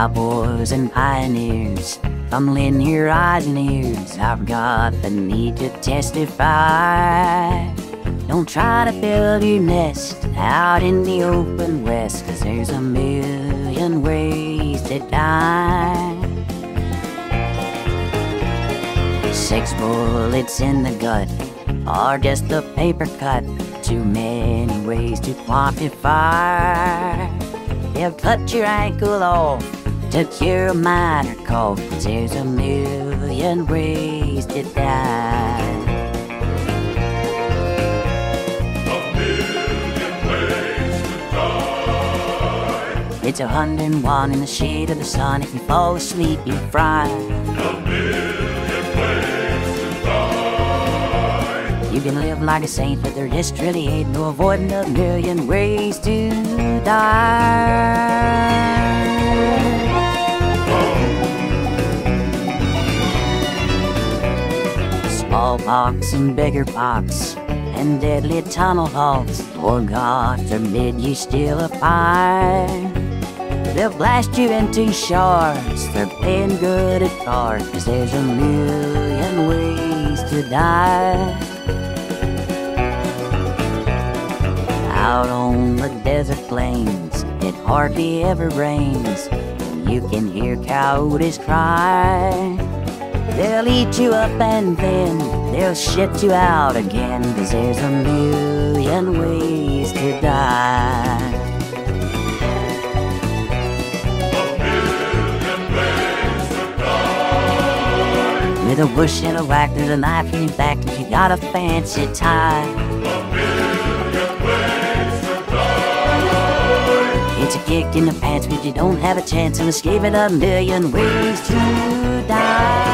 cowboys and pioneers, eyes and ears. I've got the need to testify. Don't try to build your nest out in the open west, cause there's a million ways to die. Six bullets in the gut, or just a paper cut. Too many ways to quantify. They'll cut your ankle off to cure a minor cough. There's a million ways to die. It's a hundred and one in the shade of the sun. If you fall asleep, you fry. You can live like a saint, but there just really ain't no avoiding a million ways to die. Smallpox and bigger pox and deadly tunnel halts. Or God forbid you steal a pie. They'll blast you into shards. They're paying good at cards, cause there's a million ways to die. Out on the desert plains, it hardly ever rains. You can hear coyotes cry. They'll eat you up and then they'll shit you out again. Cause there's a million ways to die. With a bush and a whack, there's a knife in your back if you got a fancy tie. It's a kick in the pants, but you don't have a chance, and escaping a million ways to die.